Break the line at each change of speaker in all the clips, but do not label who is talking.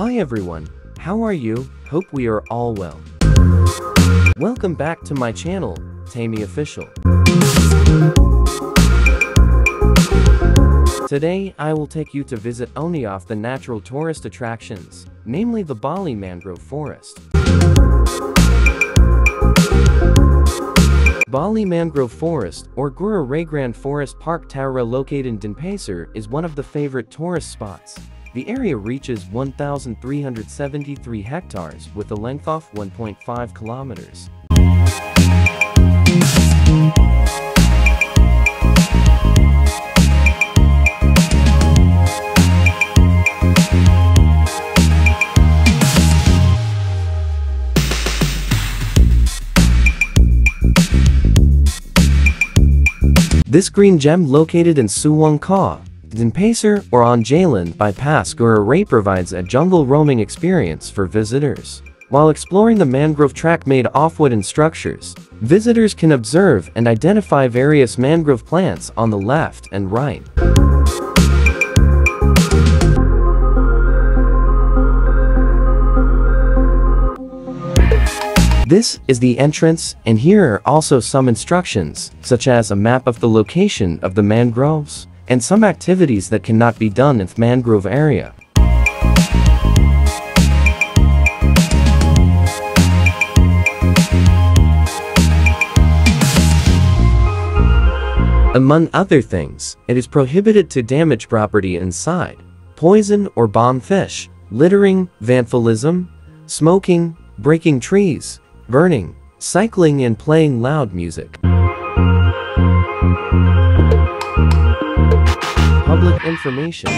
Hi everyone, how are you? Hope we are all well. Welcome back to my channel, Tamy Official. Today, I will take you to visit Oniof the natural tourist attractions, namely the Bali Mangrove Forest. Bali Mangrove Forest, or Ngurah Rai Grand Forest Park Tahura located in Denpasar, is one of the favorite tourist spots. The area reaches 1,373 hectares with a length of 1.5 kilometers. This green gem located in Suwon Ka, Denpasar or on Jalan bypass Ngurah Rai provides a jungle roaming experience for visitors. While exploring the mangrove track made of wood and structures, visitors can observe and identify various mangrove plants on the left and right. This is the entrance, and here are also some instructions, such as a map of the location of the mangroves, and some activities that cannot be done in the mangrove area. Among other things, it is prohibited to damage property inside, poison or bomb fish, littering, vandalism, smoking, breaking trees, burning, cycling and playing loud music. Information.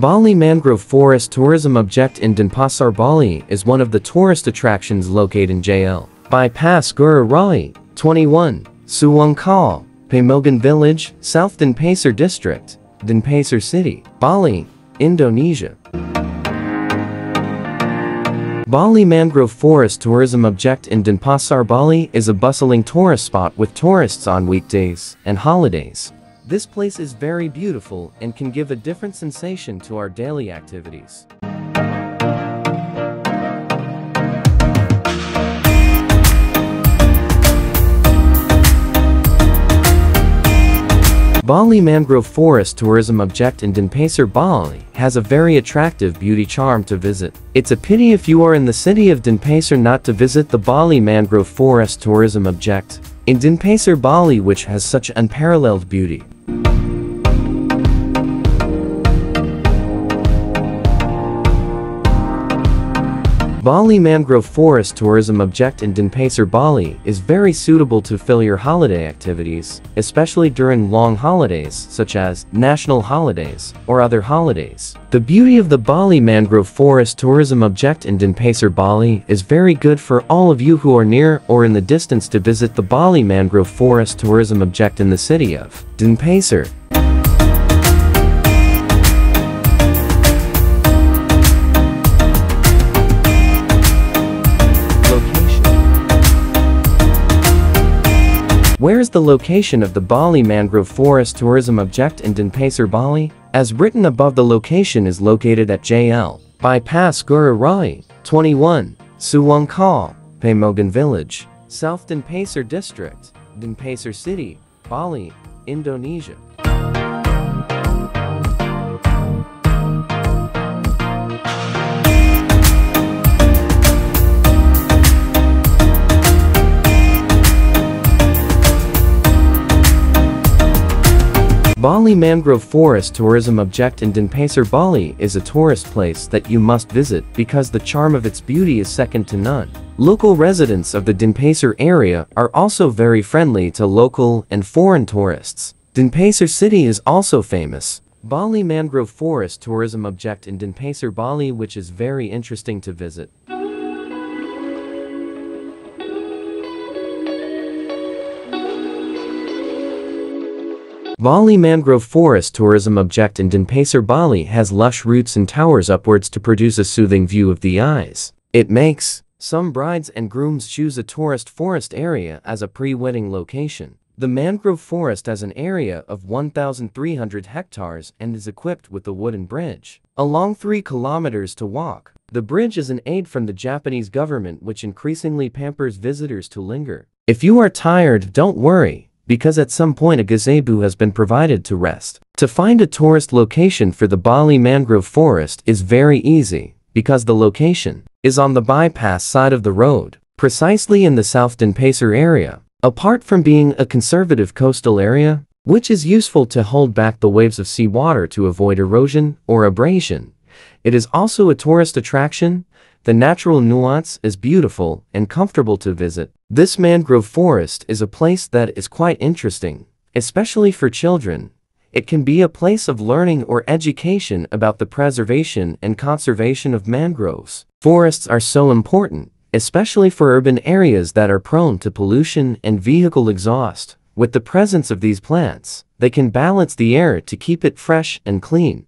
Bali Mangrove Forest Tourism Object in Denpasar, Bali is one of the tourist attractions located in JL. Bypass Ngurah Rai, 21, Suwangkal, Pemogan Village, South Denpasar District, Denpasar City, Bali, Indonesia. Bali Mangrove Forest Tourism Object in Denpasar, Bali is a bustling tourist spot with tourists on weekdays and holidays. This place is very beautiful and can give a different sensation to our daily activities. Bali Mangrove Forest Tourism Object in Denpasar, Bali has a very attractive beauty charm to visit. It's a pity if you are in the city of Denpasar not to visit the Bali Mangrove Forest Tourism Object in Denpasar, Bali which has such unparalleled beauty. Thank you Bali Mangrove Forest Tourism Object in Denpasar, Bali is very suitable to fill your holiday activities, especially during long holidays such as national holidays or other holidays. The beauty of the Bali Mangrove Forest Tourism Object in Denpasar, Bali is very good for all of you who are near or in the distance to visit the Bali Mangrove Forest Tourism Object in the city of Denpasar. Where is the location of the Bali Mangrove Forest Tourism Object in Denpasar, Bali? As written above the location is located at JL, bypass Ngurah Rai, 21, Suwangkal, Pemogan Village, South Denpasar District, Denpasar City, Bali, Indonesia. Bali Mangrove Forest Tourism Object in Denpasar, Bali is a tourist place that you must visit because the charm of its beauty is second to none. Local residents of the Denpasar area are also very friendly to local and foreign tourists. Denpasar city is also famous. Bali Mangrove Forest Tourism Object in Denpasar, Bali which is very interesting to visit. Bali Mangrove Forest Tourism Object in Denpasar, Bali has lush roots and towers upwards to produce a soothing view of the eyes. It makes some brides and grooms choose a tourist forest area as a pre-wedding location. The mangrove forest has an area of 1,300 hectares and is equipped with a wooden bridge. Along 3 kilometers to walk, the bridge is an aid from the Japanese government which increasingly pampers visitors to linger. If you are tired, don't worry, because at some point a gazebo has been provided to rest. To find a tourist location for the Bali mangrove forest is very easy, because the location is on the bypass side of the road, precisely in the South Denpasar area. Apart from being a conservative coastal area, which is useful to hold back the waves of seawater to avoid erosion or abrasion, it is also a tourist attraction. The natural nuance is beautiful and comfortable to visit. This mangrove forest is a place that is quite interesting, especially for children. It can be a place of learning or education about the preservation and conservation of mangroves. Forests are so important, especially for urban areas that are prone to pollution and vehicle exhaust. With the presence of these plants, they can balance the air to keep it fresh and clean.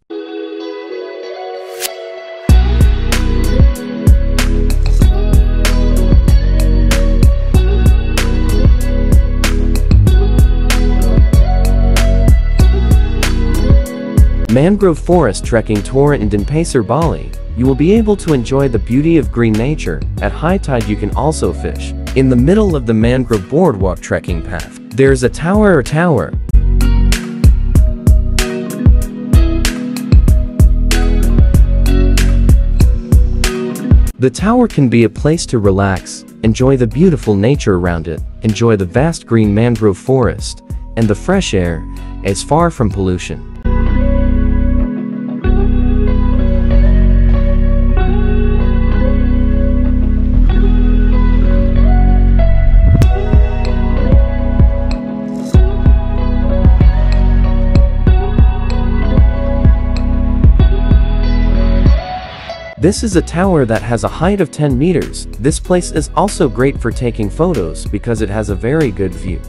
Mangrove Forest Trekking Tour in Denpasar, Bali. You will be able to enjoy the beauty of green nature. At high tide you can also fish. In the middle of the mangrove boardwalk trekking path, there's a tower or tower. The tower can be a place to relax, enjoy the beautiful nature around it, enjoy the vast green mangrove forest, and the fresh air, as far from pollution. This is a tower that has a height of 10 meters. This place is also great for taking photos because it has a very good view.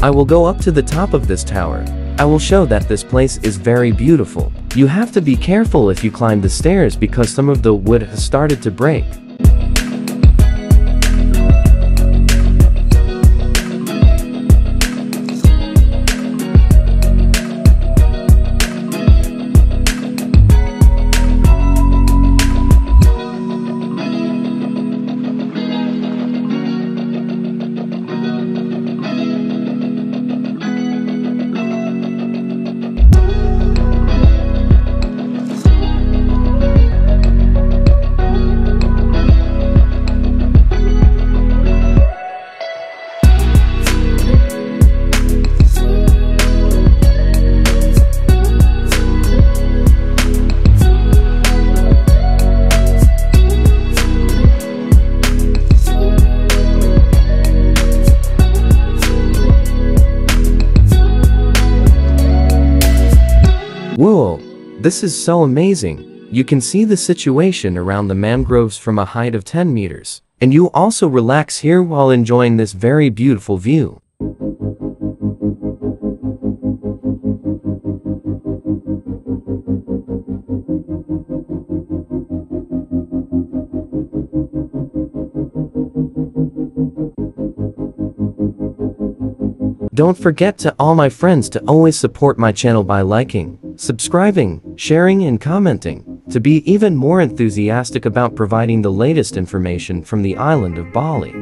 I will go up to the top of this tower. I will show that this place is very beautiful. You have to be careful if you climb the stairs because some of the wood has started to break. Whoa, this is so amazing. You can see the situation around the mangroves from a height of 10 meters. And you also relax here while enjoying this very beautiful view. Don't forget to all my friends to always support my channel by liking, subscribing, sharing and commenting, to be even more enthusiastic about providing the latest information from the island of Bali.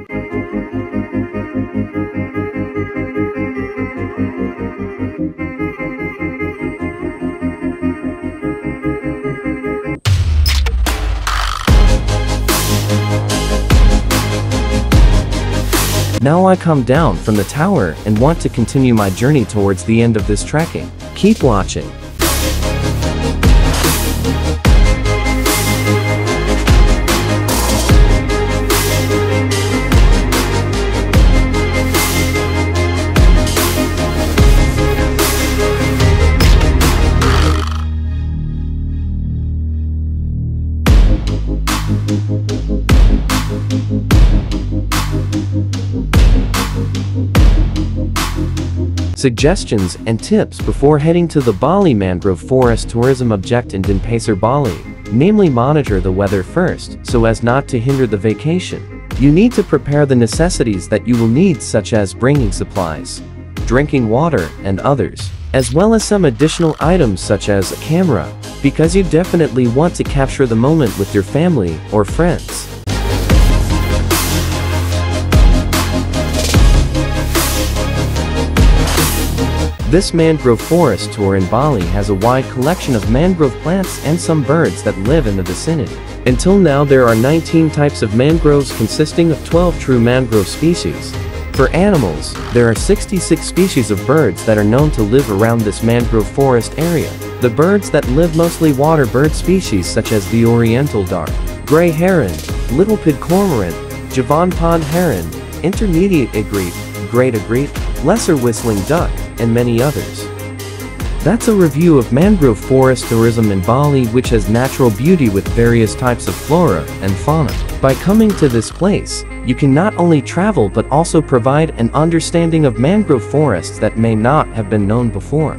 Now I come down from the tower and want to continue my journey towards the end of this trekking. Keep watching. Suggestions, and tips before heading to the Bali Mangrove Forest tourism object in Denpasar, Bali. Namely monitor the weather first, so as not to hinder the vacation. You need to prepare the necessities that you will need such as bringing supplies, drinking water, and others, as well as some additional items such as a camera, because you definitely want to capture the moment with your family or friends. This mangrove forest tour in Bali has a wide collection of mangrove plants and some birds that live in the vicinity. Until now there are 19 types of mangroves consisting of 12 true mangrove species. For animals, there are 66 species of birds that are known to live around this mangrove forest area. The birds that live mostly water bird species such as the oriental darter, gray heron, little pied cormorant, Javan pond heron, intermediate egret, great egret, lesser whistling duck, and many others. That's a review of mangrove forest tourism in Bali which has natural beauty with various types of flora and fauna. By coming to this place, you can not only travel but also provide an understanding of mangrove forests that may not have been known before.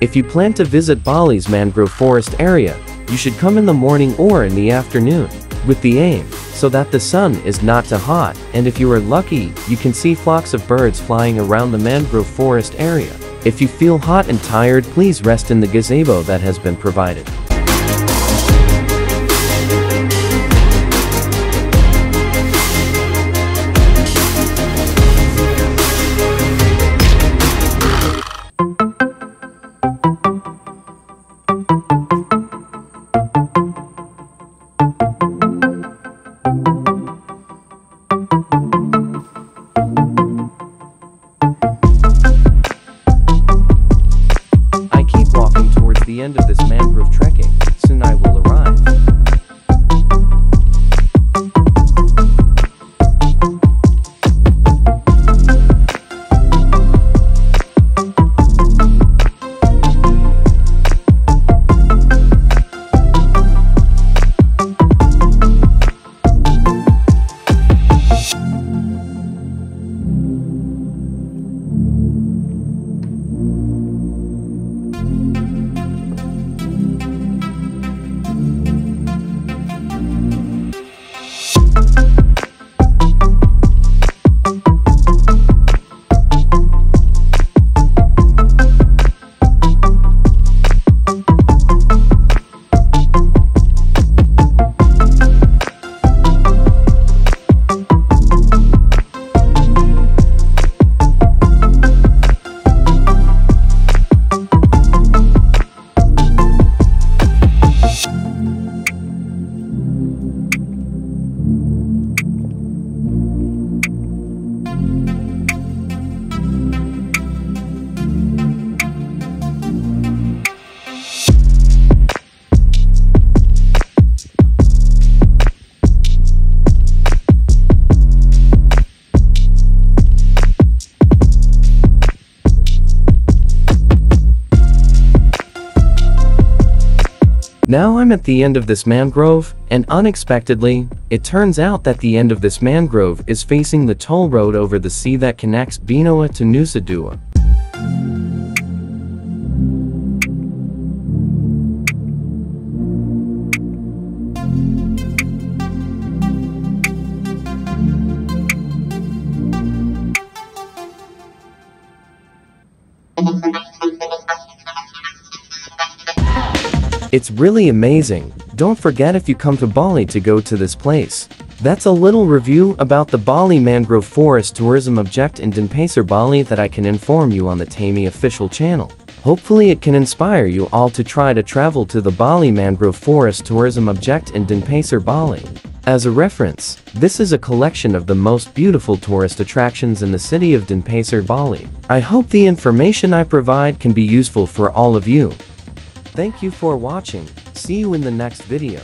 If you plan to visit Bali's mangrove forest area, you should come in the morning or in the afternoon, with the aim, so that the sun is not too hot, and if you are lucky, you can see flocks of birds flying around the mangrove forest area. If you feel hot and tired please rest in the gazebo that has been provided. The end of this Now I'm at the end of this mangrove, and unexpectedly, it turns out that the end of this mangrove is facing the toll road over the sea that connects Benoa to Nusa Dua. It's really amazing. Don't forget if you come to Bali to go to this place. That's a little review about the Bali Mangrove Forest Tourism Object in Denpasar, Bali that I can inform you on the Tamy official channel. Hopefully it can inspire you all to try to travel to the Bali Mangrove Forest Tourism Object in Denpasar, Bali. As a reference, this is a collection of the most beautiful tourist attractions in the city of Denpasar, Bali. I hope the information I provide can be useful for all of you. Thank you for watching, see you in the next video.